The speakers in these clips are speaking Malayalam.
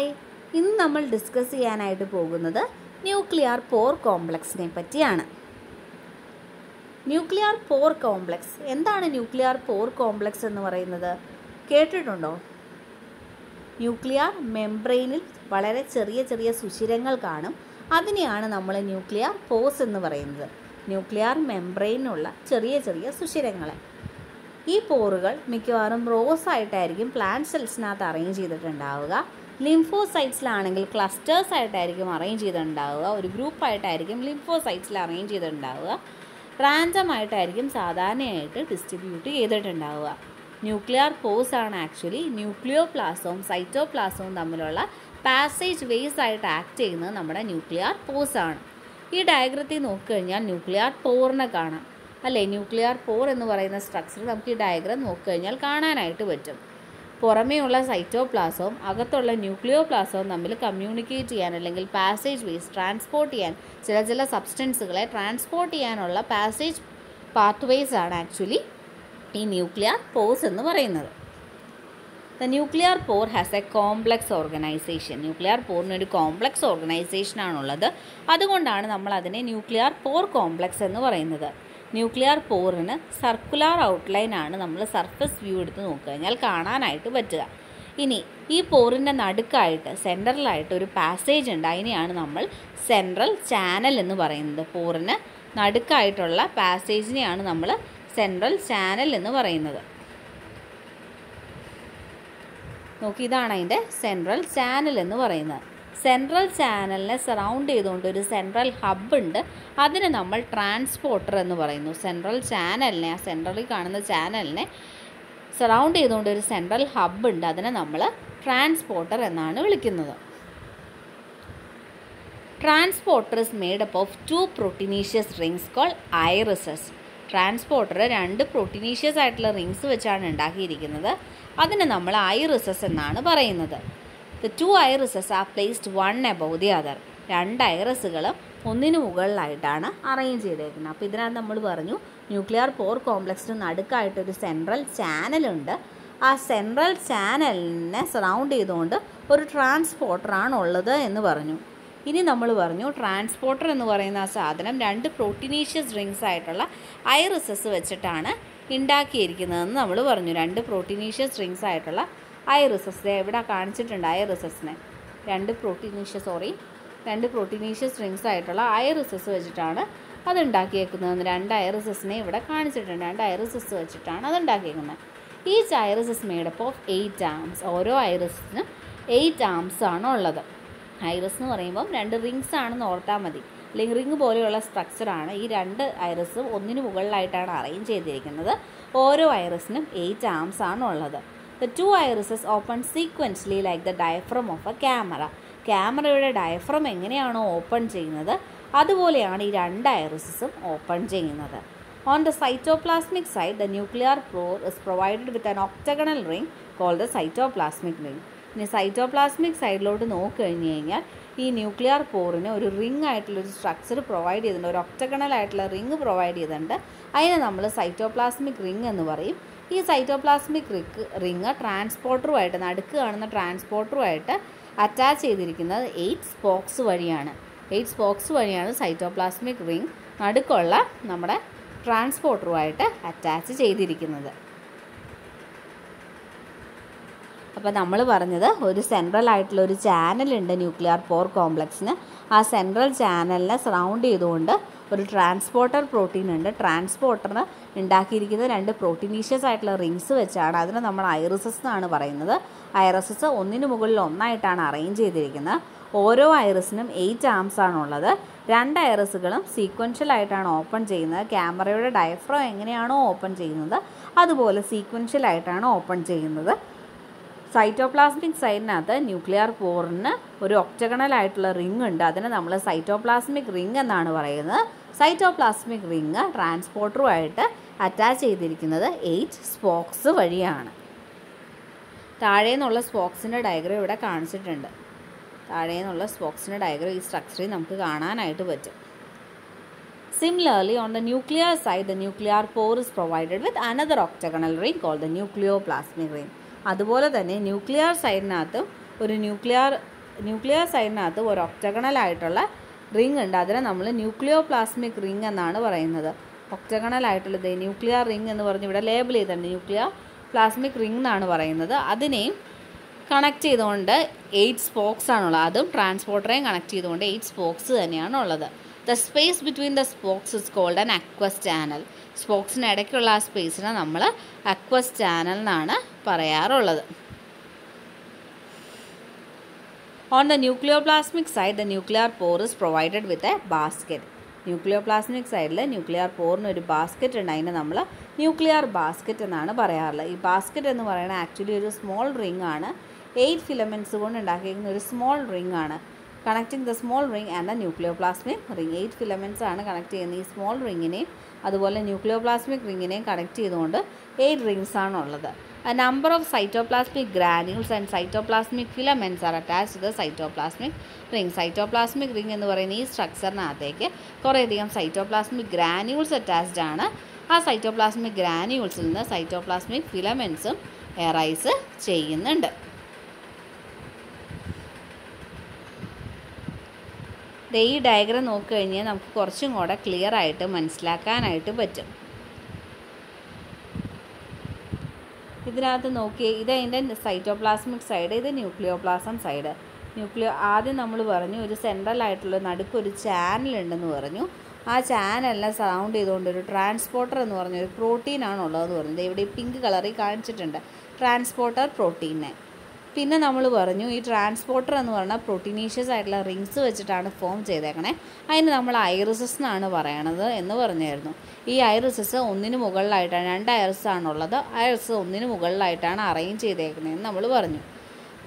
ഹായ്. ഇന്ന് നമ്മൾ ഡിസ്കസ് ചെയ്യാനായിട്ട് പോകുന്നത് ന്യൂക്ലിയർ പോർ കോംപ്ലക്സിനെ പറ്റിയാണ്. ന്യൂക്ലിയർ പോർ കോംപ്ലക്സ് എന്താണ് ന്യൂക്ലിയർ പോർ കോംപ്ലക്സ് എന്ന് പറയുന്നത്? കേട്ടിട്ടുണ്ടോ? ന്യൂക്ലിയർ മെംബ്രെയിനിൽ വളരെ ചെറിയ ചെറിയ സുഷിരങ്ങൾ കാണും. അതിനെയാണ് നമ്മൾ ന്യൂക്ലിയർ പോസ് എന്ന് പറയുന്നത്. ന്യൂക്ലിയർ മെംബ്രെയിനുള്ള ചെറിയ ചെറിയ സുഷിരങ്ങളെ. ഈ പോറുകൾ മിക്കവാറും റോസ് ആയിട്ടായിരിക്കും പ്ലാന്റ് സെൽസിനകത്ത് അറേഞ്ച് ചെയ്തിട്ടുണ്ടാവുക. ലിംഫോസൈറ്റ്സിലാണെങ്കിൽ ക്ലസ്റ്റേഴ്സ് ആയിട്ടായിരിക്കും അറേഞ്ച് ചെയ്തിട്ടുണ്ടാവുക. ഒരു ഗ്രൂപ്പായിട്ടായിരിക്കും ലിംഫോസൈറ്റ്സിൽ അറേഞ്ച് ചെയ്തിട്ടുണ്ടാവുക. റാൻഡം ആയിട്ടായിരിക്കും സാധാരണയായിട്ട് ഡിസ്ട്രിബ്യൂട്ട് ചെയ്തിട്ടുണ്ടാവുക. ന്യൂക്ലിയർ പോസ് ആണ് ആക്ച്വലി ന്യൂക്ലിയോ പ്ലാസവും സൈറ്റോ പ്ലാസവും തമ്മിലുള്ള പാസേജ് വേസ് ആയിട്ട് ആക്ട് ചെയ്യുന്നത് നമ്മുടെ ന്യൂക്ലിയർ പോസ് ആണ്. ഈ ഡയഗ്രത്തിൽ നോക്കിക്കഴിഞ്ഞാൽ ന്യൂക്ലിയർ പോറിനെ കാണാം. അല്ലേ? ന്യൂക്ലിയർ പോർ എന്ന് പറയുന്ന സ്ട്രക്ചർ നമുക്ക് ഈ ഡയഗ്രം നോക്കിക്കഴിഞ്ഞാൽ കാണാനായിട്ട് പറ്റും. പുറമേയുള്ള സൈറ്റോപ്ലാസവും അകത്തുള്ള ന്യൂക്ലിയോ പ്ലാസവും തമ്മിൽ കമ്മ്യൂണിക്കേറ്റ് ചെയ്യാൻ അല്ലെങ്കിൽ പാസേജ് വേസ് ട്രാൻസ്പോർട്ട് ചെയ്യാൻ ചില ചില സബ്സ്റ്റൻസുകളെ ട്രാൻസ്പോർട്ട് ചെയ്യാനുള്ള പാസേജ് പാത്ത്വേസ് ആണ് ആക്ച്വലി ഈ ന്യൂക്ലിയർ പോസ് എന്ന് പറയുന്നത്. The nuclear pore has a complex organization nuclear പോറിന് ഒരു കോംപ്ലക്സ് ഓർഗനൈസേഷൻ ആണുള്ളത്. അതുകൊണ്ടാണ് നമ്മൾ അതിനെ ന്യൂക്ലിയർ പോർ കോംപ്ലക്സ് എന്ന് പറയുന്നത്. ന്യൂക്ലിയർ പോറിന് സർക്കുലാർ ഔട്ട്ലൈൻ ആണ് നമ്മൾ സർഫസ് വ്യൂ എടുത്ത് നോക്കിക്കഴിഞ്ഞാൽ കാണാനായിട്ട് പറ്റുക. ഇനി ഈ പോറിന്റെ നടുക്കായിട്ട് സെൻട്രലായിട്ട് ഒരു പാസേജ് ഉണ്ട്. അതിനെയാണ് നമ്മൾ സെൻട്രൽ ചാനൽ എന്ന് പറയുന്നത്. പോറിന് നടുക്കായിട്ടുള്ള പാസേജിനെയാണ് നമ്മൾ സെൻട്രൽ ചാനൽ എന്ന് പറയുന്നത്. നോക്കി ഇതാണ് അതിന്റെ സെൻട്രൽ ചാനൽ എന്ന് പറയുന്നത്. സെൻട്രൽ ചാനലിനെ സറൗണ്ട് ചെയ്തുകൊണ്ട് ഒരു സെൻട്രൽ ഹബ്ബ് ഉണ്ട്. അതിനെ നമ്മൾ ട്രാൻസ്പോർട്ടർ എന്ന് പറയുന്നു. സെൻട്രൽ ചാനലിനെ ആ സെൻട്രലിൽ കാണുന്ന ചാനലിനെ സറൗണ്ട് ചെയ്തുകൊണ്ട് ഒരു സെൻട്രൽ ഹബ്ബ് ഉണ്ട്. അതിനെ നമ്മൾ ട്രാൻസ്പോർട്ടർ എന്നാണ് വിളിക്കുന്നത്. Transporter is made up of two proteinaceous rings call irises transporter രണ്ട് പ്രോട്ടീനീഷ്യസ് ആയിട്ടുള്ള റിങ്സ് വെച്ചാണ് ഉണ്ടാക്കിയിരിക്കുന്നത്. അതിനെ നമ്മൾ ഐറിസസ് എന്നാണ് പറയുന്നത്. The two irises are placed one above the other രണ്ട് ഐറസുകളും ഒന്നിനു മുകളിലായിട്ടാണ് അറേഞ്ച് ചെയ്തേക്കുന്നത്. അപ്പോൾ ഇതിനകത്ത് നമ്മൾ പറഞ്ഞു ന്യൂക്ലിയർ പോർ കോംപ്ലക്സിന് നടുക്കായിട്ടൊരു സെൻട്രൽ ചാനലുണ്ട് ആ സെൻട്രൽ ചാനലിനെ സറൗണ്ട് ചെയ്തുകൊണ്ട് ഒരു ട്രാൻസ്പോർട്ടറാണ് ഉള്ളത് എന്ന് പറഞ്ഞു. ഇനി നമ്മൾ പറഞ്ഞു ട്രാൻസ്പോർട്ടർ എന്ന് പറയുന്ന ആ സാധനം രണ്ട് പ്രോട്ടീനീഷ്യസ് റിങ്സ് ആയിട്ടുള്ള ഐറിസസ് വെച്ചിട്ടാണ് ഉണ്ടാക്കിയിരിക്കുന്നതെന്ന് നമ്മൾ പറഞ്ഞു. രണ്ട് പ്രോട്ടീനീഷ്യസ് റിങ്സ് ആയിട്ടുള്ള ഐറിസസ് ഇവിടെ കാണിച്ചിട്ടുണ്ട് ഐറിസസിനെ രണ്ട് പ്രോട്ടീനീഷ്യസ് സോറി രണ്ട് പ്രോട്ടീനീഷ്യസ് റിങ്സ് ആയിട്ടുള്ള ഐറിസസ് വെച്ചിട്ടാണ് അത് രണ്ട് ഐറിസസിനെ ഇവിടെ കാണിച്ചിട്ടുണ്ട്. രണ്ട് ഐറിസസ് വെച്ചിട്ടാണ് അത് ഉണ്ടാക്കിയേക്കുന്നത് each irises made up of eight arms ഓരോ ഐറിസിനും എയ്റ്റ് ആംസ് ആണ് ഉള്ളത്. ഐറിസ് എന്ന് പറയുമ്പം രണ്ട് റിങ്സ് ആണെന്ന് ഓർത്താൽ മതി. അല്ലെങ്കിൽ റിങ് പോലെയുള്ള സ്ട്രക്ചറാണ് ഈ രണ്ട് ഐറസും ഒന്നിനു മുകളിലായിട്ടാണ് അറേഞ്ച് ചെയ്തിരിക്കുന്നത്. ഓരോ ഐറസിനും എയ്റ്റ് ആംസ് ആണ് ഉള്ളത്. The two irises open sequentially like the diaphragm of a camera ക്യാമറയുടെ ഡയഫ്രം എങ്ങനെയാണോ ഓപ്പൺ ചെയ്യുന്നത് അതുപോലെയാണ് ഈ രണ്ട് ഐറിസസും ഓപ്പൺ ചെയ്യുന്നത്. On the cytoplasmic side the nuclear floor is provided with an octagonal ring call the cytoplasmic ring ഇനി സൈറ്റോപ്ലാസ്മിക് സൈഡിലോട്ട് നോക്കിക്കഴിഞ്ഞ് കഴിഞ്ഞാൽ ഈ ന്യൂക്ലിയർ പോറിന് ഒരു റിംഗ് ആയിട്ടുള്ളൊരു സ്ട്രക്ചർ പ്രൊവൈഡ് ചെയ്തിട്ടുണ്ട് ഒരു ഒക്ടഗണൽ ആയിട്ടുള്ള റിംഗ് പ്രൊവൈഡ് ചെയ്തിട്ടുണ്ട്. അതിനെ നമ്മൾ സൈറ്റോപ്ലാസ്മിക് റിംഗ് എന്ന് പറയും. ഈ സൈറ്റോപ്ലാസ്മിക് റിക്ക് റിങ് ട്രാൻസ്പോർട്ടറുമായിട്ട് നടുക്ക് കാണുന്ന ട്രാൻസ്പോർട്ടറുമായിട്ട് അറ്റാച്ച് ചെയ്തിരിക്കുന്നത് എയ്റ്റ് സ്പോക്സ് വഴിയാണ്. എയ്റ്റ് സ്പോക്സ് വഴിയാണ് സൈറ്റോപ്ലാസ്മിക് റിങ് നടുക്കുള്ള നമ്മുടെ ട്രാൻസ്പോർട്ടറുമായിട്ട് അറ്റാച്ച് ചെയ്തിരിക്കുന്നത്. അപ്പോൾ നമ്മൾ പറഞ്ഞത് ഒരു സെൻട്രൽ ആയിട്ടുള്ള ഒരു ചാനലുണ്ട് ന്യൂക്ലിയർ പോർ കോംപ്ലക്സിന്. ആ സെൻട്രൽ ചാനലിനെ സറൗണ്ട് ചെയ്തുകൊണ്ട് ഒരു ട്രാൻസ്പോർട്ടർ പ്രോട്ടീൻ ഉണ്ട് ട്രാൻസ്പോർട്ടറിന് ഉണ്ടാക്കിയിരിക്കുന്നത് രണ്ട് പ്രോട്ടീനീഷ്യസ് ആയിട്ടുള്ള റിങ്സ് വെച്ചാണ് അതിന് നമ്മൾ ഐറിസസ് എന്നാണ് പറയുന്നത്. ഐറിസസ് ഒന്നിനു മുകളിൽ ഒന്നായിട്ടാണ് അറേഞ്ച് ചെയ്തിരിക്കുന്നത്. ഓരോ ഐറിസിനും എയ്റ്റ് ആംസ് ആണുള്ളത് രണ്ട് ഐറിസുകളും സീക്വൻഷ്യൽ ആയിട്ടാണ് ഓപ്പൺ ചെയ്യുന്നത്. ക്യാമറയുടെ ഡയഫ്രോ എങ്ങനെയാണോ ഓപ്പൺ ചെയ്യുന്നത് അതുപോലെ സീക്വൻഷ്യൽ ആയിട്ടാണ് ഓപ്പൺ ചെയ്യുന്നത്. സൈറ്റോപ്ലാസ്മിക് സൈഡിനകത്ത് ന്യൂക്ലിയർ പോറിന് ഒരു ഒക്ടഗണൽ ആയിട്ടുള്ള റിംഗ് ഉണ്ട്. അതിനെ നമ്മൾ സൈറ്റോപ്ലാസ്മിക് റിംഗ് എന്നാണ് പറയുന്നത്. സൈറ്റോപ്ലാസ്മിക് റിംഗ് ട്രാൻസ്പോർട്ടറുമായിട്ട് അറ്റാച്ച് ചെയ്തിരിക്കുന്നത് എയ്റ്റ് സ്പോക്സ് വഴിയാണ്. താഴെ നിന്നുള്ള സ്പോക്സിന്റെ ഡയഗ്രം ഇവിടെ കാണിച്ചിട്ടുണ്ട്. താഴെ നിന്നുള്ള സ്പോക്സിന്റെ ഡയഗ്രം ഈ സ്ട്രക്ചറിൽ നമുക്ക് കാണാനായിട്ട് പറ്റും. Similarly, on the nuclear side, the nuclear pore is provided with another octagonal ring called the nucleoplasmic ring. അതുപോലെ തന്നെ ന്യൂക്ലിയർ സൈഡിനകത്ത് ഒരു ന്യൂക്ലിയർ ന്യൂക്ലിയർ സൈഡിനകത്ത് ഒരു ഒക്ടഗണലായിട്ടുള്ള റിംഗ് ഉണ്ട്. അതിനെ നമ്മൾ ന്യൂക്ലിയോ പ്ലാസ്മിക് റിംഗ് എന്നാണ് പറയുന്നത്. ഒക്ടഗണലായിട്ടുള്ളത് ന്യൂക്ലിയർ റിംഗ് എന്ന് പറഞ്ഞ് ഇവിടെ ലേബൽ ചെയ്തിട്ടുണ്ട്. ന്യൂക്ലിയർ പ്ലാസ്മിക് റിംഗ് എന്നാണ് പറയുന്നത്. അതിനെയും കണക്ട് ചെയ്തുകൊണ്ട് എയ്റ്റ് സ്പോക്സ് ആണുള്ളത്. അതും ട്രാൻസ്പോർട്ടറേയും കണക്ട് ചെയ്തുകൊണ്ട് എയ്റ്റ് സ്പോക്സ് തന്നെയാണ് ഉള്ളത്. The space between the spokes is called an aqueous channel. സ്പോക്സിന് ഇടയ്ക്കുള്ള ആ സ്പേസിനെ നമ്മൾ അക്വസ് ചാനൽ എന്നാണ് പറയാറുള്ളത്. On the nucleoplasmic side, the nuclear pore is provided with a basket. Nucleoplasmic സൈഡിൽ ന്യൂക്ലിയർ പോറിന് ഒരു ബാസ്ക്കറ്റ് ഉണ്ട്. അതിനെ നമ്മൾ ന്യൂക്ലിയർ ബാസ്ക്കറ്റ് എന്നാണ് പറയാറുള്ളത്. ഈ ബാസ്ക്കറ്റ് എന്ന് പറയുന്നത് ആക്ച്വലി ഒരു സ്മോൾ റിംഗ് ആണ്. എയ്റ്റ് ഫിലമെന്റ്സ് കൊണ്ട് ഉണ്ടാക്കിയിരിക്കുന്ന ഒരു സ്മോൾ റിംഗ് ആണ്. Connecting the small ring and the nucleoplasmic ring eight filaments ആണ് കണക്ട് ചെയ്യുന്നത് ഈ സ്മോൾ റിങ്ങിനെയും അതുപോലെ ന്യൂക്ലിയോപ്ലാസ്മിക് റിങ്ങിനെയും കണക്ട് ചെയ്തുകൊണ്ട് എയ്റ്റ് റിങ്സ് ആണുള്ളത്. A number of cytoplasmic granules and cytoplasmic filaments are attached to the cytoplasmic ring. Cytoplasmic ring എന്ന് പറയുന്ന ഈ സ്ട്രക്ചറിനകത്തേക്ക് കുറേയധികം സൈറ്റോപ്ലാസ്മിക് ഗ്രാനുൾസ് അറ്റാച്ച്ഡ് ആണ്. ആ സൈറ്റോപ്ലാസ്മിക് ഗ്രാനുൾസിൽ നിന്ന് സൈറ്റോപ്ലാസ്മിക് ഫിലമെൻസും എറൈസ് ചെയ്യുന്നുണ്ട്. ഈ ഡയഗ്രം നോക്കിക്കഴിഞ്ഞാൽ നമുക്ക് കുറച്ചും കൂടെ ക്ലിയർ ആയിട്ട് മനസ്സിലാക്കാനായിട്ട് പറ്റും. ഇതിനകത്ത് നോക്കിയേ ഇത് അതിന്റെ സൈറ്റോപ്ലാസ്മിക് സൈഡ് ഇത് ന്യൂക്ലിയോപ്ലാസം സൈഡ്. ന്യൂക്ലിയോ ആദ്യം നമ്മൾ പറഞ്ഞു ഒരു സെൻട്രൽ ആയിട്ടുള്ള നടുക്കൊരു ചാനൽ ഉണ്ടെന്ന് പറഞ്ഞു. ആ ചാനലിനെ സറൗണ്ട് ചെയ്തുകൊണ്ട് ഒരു ട്രാൻസ്പോർട്ടർ എന്ന് പറഞ്ഞ ഒരു പ്രോട്ടീനാണ് ഉള്ളതെന്ന് പറഞ്ഞത് ഇവിടെ പിങ്ക് കളറിൽ കാണിച്ചിട്ടുണ്ട്. ട്രാൻസ്പോർട്ടർ പ്രോട്ടീനെ. പിന്നെ നമ്മൾ പറഞ്ഞു ഈ ട്രാൻസ്പോർട്ടർ എന്ന് പറഞ്ഞാൽ പ്രോട്ടീനീഷ്യസ് ആയിട്ടുള്ള റിങ്സ് വെച്ചിട്ടാണ് ഫോം ചെയ്തേക്കണേ. അതിന് നമ്മൾ ഐറിസസ് എന്നാണ് പറയണത് എന്ന് പറഞ്ഞായിരുന്നു. ഈ ഐറിസസ് ഒന്നിന് മുകളിലായിട്ടാണ് രണ്ട് ഐറിസ് ആണുള്ളത് ഐറിസ് ഒന്നിന് മുകളിലായിട്ടാണ് അറേഞ്ച് ചെയ്തേക്കുന്നതെന്ന് നമ്മൾ പറഞ്ഞു.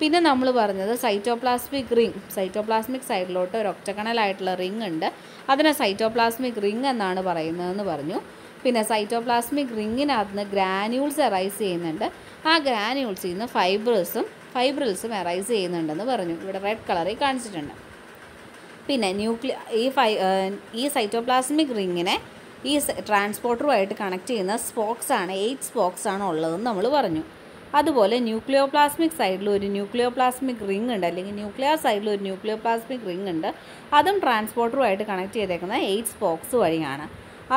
പിന്നെ നമ്മൾ പറഞ്ഞത് സൈറ്റോപ്ലാസ്മിക് റിങ് സൈറ്റോപ്ലാസ്മിക് സൈഡിലോട്ട് ഒരു ഒറ്റക്കണലായിട്ടുള്ള റിങ് ഉണ്ട്. അതിനെ സൈറ്റോപ്ലാസ്മിക് റിങ് എന്നാണ് പറയുന്നതെന്ന് പറഞ്ഞു. പിന്നെ സൈറ്റോപ്ലാസ്മിക് റിങ്ങിനകത്ത് നിന്ന് ഗ്രാന്യൂൾസ് അറൈസ് ചെയ്യുന്നുണ്ട്. ആ ഗ്രാന്യൂൾസിൽ നിന്ന് ഫൈബ്രസും ഫൈബ്രിൽസും അറൈസ് ചെയ്യുന്നുണ്ടെന്ന് പറഞ്ഞു. ഇവിടെ റെഡ് കളറിൽ കാണിച്ചിട്ടുണ്ട്. പിന്നെ ന്യൂക്ലിയ ഈ ഫൈ ഈ സൈറ്റോപ്ലാസ്മിക് റിങ്ങിനെ ഈ ട്രാൻസ്പോർട്ടറുമായിട്ട് കണക്ട് ചെയ്യുന്ന സ്പോക്സ് ആണ് എയ്റ്റ് സ്പോക്സ് ആണ് ഉള്ളതെന്ന് നമ്മൾ പറഞ്ഞു. അതുപോലെ ന്യൂക്ലിയോപ്ലാസ്മിക് സൈഡിൽ ഒരു ന്യൂക്ലിയോപ്ലാസ്മിക് റിംഗ് ഉണ്ട് അല്ലെങ്കിൽ ന്യൂക്ലിയർ സൈഡിൽ ഒരു ന്യൂക്ലിയോപ്ലാസ്മിക് റിംഗ് ഉണ്ട്. അതും ട്രാൻസ്പോർട്ടറുമായിട്ട് കണക്ട് ചെയ്തേക്കുന്ന എയ്റ്റ് സ്പോക്സ് വഴിയാണ്.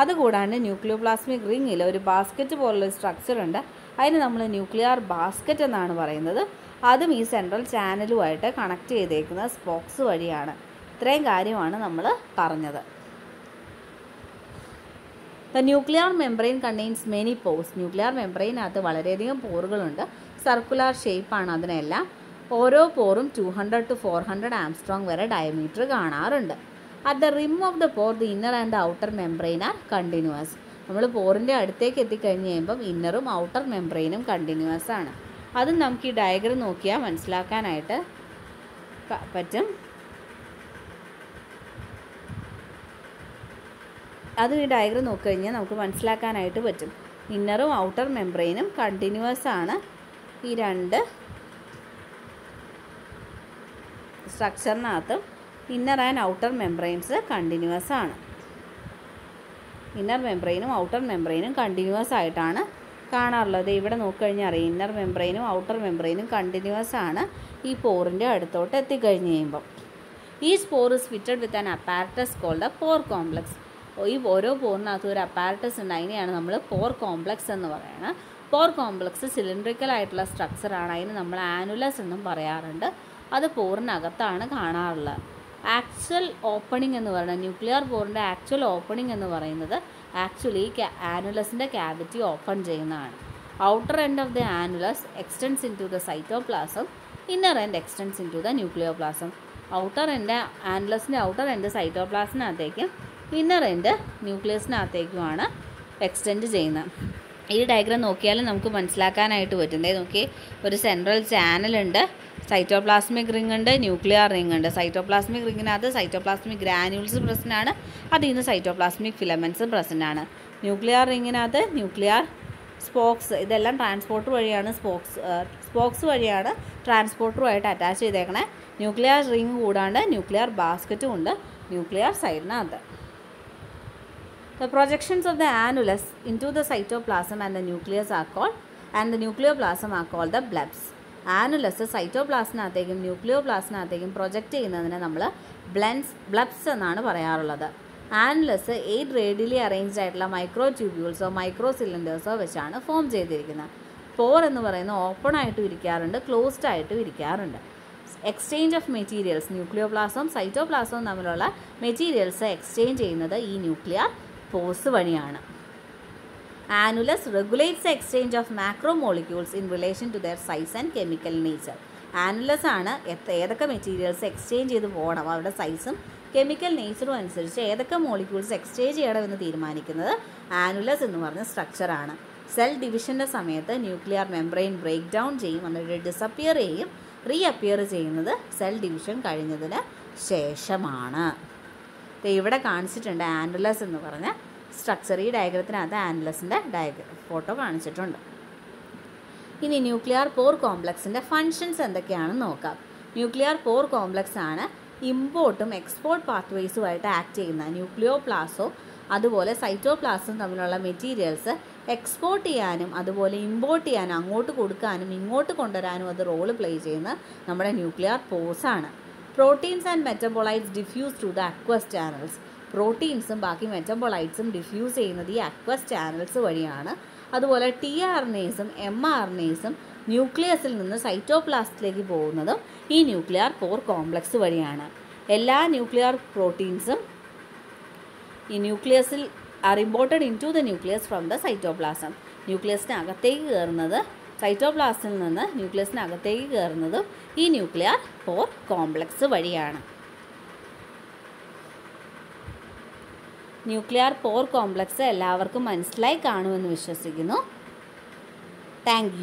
അതുകൂടാണ്ട് ന്യൂക്ലിയോപ്ലാസ്മിക് റിങ്ങിൽ ഒരു ബാസ്ക്കറ്റ് പോലുള്ള സ്ട്രക്ചർ ഉണ്ട്. അതിന് നമ്മൾ ന്യൂക്ലിയർ ബാസ്ക്കറ്റ് എന്നാണ് പറയുന്നത്. അതും ഈ സെൻട്രൽ ചാനലുമായിട്ട് കണക്ട് ചെയ്തേക്കുന്ന സ്പോക്സ് വഴിയാണ്. ഇത്രയും കാര്യമാണ് നമ്മൾ പറഞ്ഞത്. The nuclear membrane contains many pores nuclear മെംബ്രെയിനകത്ത് വളരെയധികം പോറുകളുണ്ട്. സർക്കുലർ ഷേപ്പാണ് അതിനെല്ലാം. ഓരോ പോറും two hundred to four hundred angstrom വരെ ഡയമീറ്റർ കാണാറുണ്ട്. At the rim of the pore the inner and outer membrane are continuous നമ്മൾ പോറിന്റെ അടുത്തേക്ക് എത്തിക്കഴിഞ്ഞ് കഴിയുമ്പം ഇന്നറും ഔട്ടർ മെംബ്രെയിനും കണ്ടിന്യൂസ് ആണ്. അതും നമുക്ക് ഈ ഡയഗ്രം നോക്കിയാൽ മനസ്സിലാക്കാനായിട്ട് പറ്റും. അതും ഈ ഡയഗ്രം നോക്കിക്കഴിഞ്ഞാൽ നമുക്ക് മനസ്സിലാക്കാനായിട്ട് പറ്റും. ഇന്നറും ഔട്ടർ മെംബ്രെയിനും കണ്ടിന്യൂസ് ആണ് ഈ രണ്ട് സ്ട്രക്ചറിനകത്തും inner and outer membranes continuous ആണ്. ഇന്നർ മെംബ്രെയിനും ഔട്ടർ മെംബ്രെയിനും കണ്ടിന്യൂസ് ആയിട്ടാണ് കാണാറുള്ളത്. ഇവിടെ നോക്കിക്കഴിഞ്ഞാൽ അറിയാം. ഇന്നർ മെംബ്രെയിനും ഔട്ടർ മെംബ്രെയിനും കണ്ടിന്യൂസ് ആണ് ഈ പോറിന്റെ അടുത്തോട്ട് എത്തിക്കഴിഞ്ഞ് കഴിയുമ്പം. ഈ pore is fitted with an apparatus called pore complex ഈ ഓരോ പോറിനകത്തും ഒരു അപ്പാരറ്റസ് ഉണ്ട്. അതിനെയാണ് നമ്മൾ പോർ കോംപ്ലക്സ് എന്ന് പറയുന്നത് പോർ കോംപ്ലക്സ് സിലിണ്ടറിക്കൽ ആയിട്ടുള്ള സ്ട്രക്ചറാണ് അതിന് നമ്മൾ ആനുലസ് എന്നും പറയാറുണ്ട്. അത് പോറിനകത്താണ് കാണാറുള്ളത്. ആക്ച്വൽ ഓപ്പണിംഗ് എന്ന് പറയുന്നത് ന്യൂക്ലിയർ പോറിന്റെ ആക്ച്വൽ ഓപ്പണിംഗ് എന്ന് പറയുന്നത് ആക്ച്വലി ആനുലസിന്റെ ക്യാവിറ്റി ഓപ്പൺ ചെയ്യുന്നതാണ്. Outer end of the annulus extends into the cytoplasm inner end extends into the nucleoplasm. Outer end ആനുലസിന്റെ outer end സൈറ്റോപ്ലാസിനകത്തേക്കും ഇന്നർ എൻഡ് ന്യൂക്ലിയസിനകത്തേക്കുമാണ് എക്സ്റ്റെൻഡ് ചെയ്യുന്നത്. ഈ ഡയഗ്രാം നോക്കിയാൽ നമുക്ക് മനസ്സിലാക്കാനായിട്ട് പറ്റും. നോക്കി ഒരു സെൻട്രൽ ചാനലുണ്ട്. സൈറ്റോപ്ലാസ്മിക് റിംഗ് ഉണ്ട് ന്യൂക്ലിയർ റിംഗ് ഉണ്ട്. സൈറ്റോപ്ലാസ്മിക് റിങ്ങിനകത്ത് സൈറ്റോപ്ലാസ്മിക് ഗ്രാനുൾസ് പ്രസന്റ് ആണ് അതിൽ നിന്ന് സൈറ്റോപ്ലാസ്മിക് ഫിലമെൻസ് പ്രസന്റ് ആണ് ന്യൂക്ലിയർ റിങ്ങിനകത്ത് ന്യൂക്ലിയർ സ്പോക്സ് ഇതെല്ലാം ട്രാൻസ്പോർട്ടർ വഴിയാണ് സ്പോക്സ് സ്പോക്സ് വഴിയാണ് ട്രാൻസ്പോർട്ടറുമായിട്ട് അറ്റാച്ച് ചെയ്തേക്കണേ. ന്യൂക്ലിയർ റിംഗ് കൂടാണ്ട് ന്യൂക്ലിയർ ബാസ്ക്കറ്റും ഉണ്ട് ന്യൂക്ലിയർ സൈഡിനകത്ത്. The projections of the annulus into the cytoplasm and the nucleus are called and the nucleoplasm are called the blebs. Annulus സൈറ്റോപ്ലാസ്റ്റിനകത്തേക്കും ന്യൂക്ലിയോ പ്ലാസ്റ്റിനകത്തേക്കും പ്രൊജക്റ്റ് ചെയ്യുന്നതിനെ നമ്മൾ ബ്ലൻസ് ബ്ലബ്സ് എന്നാണ് പറയാറുള്ളത്. ആനുലസ് എയ്റ്റ് റേഡിയലി അറേഞ്ച്ഡ് ആയിട്ടുള്ള മൈക്രോ ട്യൂബ്യൂൾസോ മൈക്രോ സിലിണ്ടേഴ്സോ വെച്ചാണ് ഫോം ചെയ്തിരിക്കുന്നത്. പോർ എന്ന് പറയുന്നത് ഓപ്പൺ ആയിട്ടും ഇരിക്കാറുണ്ട് ക്ലോസ്ഡ് ആയിട്ടും ഇരിക്കാറുണ്ട്. എക്സ്ചേഞ്ച് ഓഫ് മെറ്റീരിയൽസ് ന്യൂക്ലിയോപ്ലാസവും സൈറ്റോപ്ലാസവും തമ്മിലുള്ള മെറ്റീരിയൽസ് എക്സ്ചേഞ്ച് ചെയ്യുന്നത് ഈ ന്യൂക്ലിയർ പോസ് വഴിയാണ്. Annulus regulates exchange of macromolecules in relation to their size and chemical nature. Annulus ആണ് ഏതൊക്കെ മെറ്റീരിയൽസ് എക്സ്ചേഞ്ച് ചെയ്ത് പോകണം അവരുടെ സൈസും കെമിക്കൽ നേച്ചറും അനുസരിച്ച് ഏതൊക്കെ മോളിക്യൂൾസ് എക്സ്ചേഞ്ച് ചെയ്യണമെന്ന് തീരുമാനിക്കുന്നത് ആനുലസ് എന്ന് പറഞ്ഞ സ്ട്രക്ചറാണ് സെൽ ഡിവിഷന്റെ സമയത്ത് ന്യൂക്ലിയർ മെംബ്രെയിൻ ബ്രേക്ക് ഡൗൺ ചെയ്യും എന്നിട്ട് ഡിസപ്പിയർ ചെയ്യും റീ അപ്പിയർ ചെയ്യുന്നത് സെൽ ഡിവിഷൻ കഴിഞ്ഞതിന് ശേഷമാണ്. ഇവിടെ കാണിച്ചിട്ടുണ്ട് ആനുലസ് എന്ന് പറഞ്ഞ സ്ട്രക്ചർ ഈ ഡയഗ്രത്തിനകത്ത് ആൻഡ്ലസിന്റെ ഡയഗ്ര ഫോട്ടോ കാണിച്ചിട്ടുണ്ട്. ഇനി ന്യൂക്ലിയർ പോർ കോംപ്ലക്സിന്റെ ഫങ്ഷൻസ് എന്തൊക്കെയാണെന്ന് നോക്കാം. ന്യൂക്ലിയർ പോർ കോംപ്ലക്സ് ആണ് ഇമ്പോർട്ടും എക്സ്പോർട്ട് പാത്വേസുമായിട്ട് ആക്ട് ചെയ്യുന്ന ന്യൂക്ലിയോ പ്ലാസോ അതുപോലെ സൈറ്റോപ്ലാസും തമ്മിലുള്ള മെറ്റീരിയൽസ് എക്സ്പോർട്ട് ചെയ്യാനും അതുപോലെ ഇമ്പോർട്ട് ചെയ്യാനും അങ്ങോട്ട് കൊടുക്കാനും ഇങ്ങോട്ട് കൊണ്ടുവരാനും അത് റോൾ പ്ലേ ചെയ്യുന്ന നമ്മുടെ nuclear പോഴ്സാണ് proteins and metabolites diffuse to the aqueous channels പ്രോട്ടീൻസും ബാക്കി മെറ്റബോളൈറ്റ്സും ഡിഫ്യൂസ് ചെയ്യുന്നത് ഈ അക്വസ് ചാനൽസ് വഴിയാണ്. അതുപോലെ ടി ആർ എസും എം ആർ എസും ന്യൂക്ലിയസിൽ നിന്ന് സൈറ്റോപ്ലാസ്റ്റിലേക്ക് പോകുന്നതും ഈ ന്യൂക്ലിയർ പോർ കോംപ്ലക്സ് വഴിയാണ്. എല്ലാ ന്യൂക്ലിയർ പ്രോട്ടീൻസും ഈ ന്യൂക്ലിയസിൽ are imported into the nucleus from the cytoplasm ന്യൂക്ലിയസിന് അകത്തേക്ക് കയറുന്നത് സൈറ്റോപ്ലാസ്റ്റിൽ നിന്ന് ന്യൂക്ലിയസിനകത്തേക്ക് കയറുന്നതും ഈ ന്യൂക്ലിയർ പോർ കോംപ്ലക്സ് വഴിയാണ്. ന്യൂക്ലിയർ പോർ കോംപ്ലക്സ് എല്ലാവർക്കും മനസ്സിലായി കാണുമെന്ന് വിശ്വസിക്കുന്നു. താങ്ക്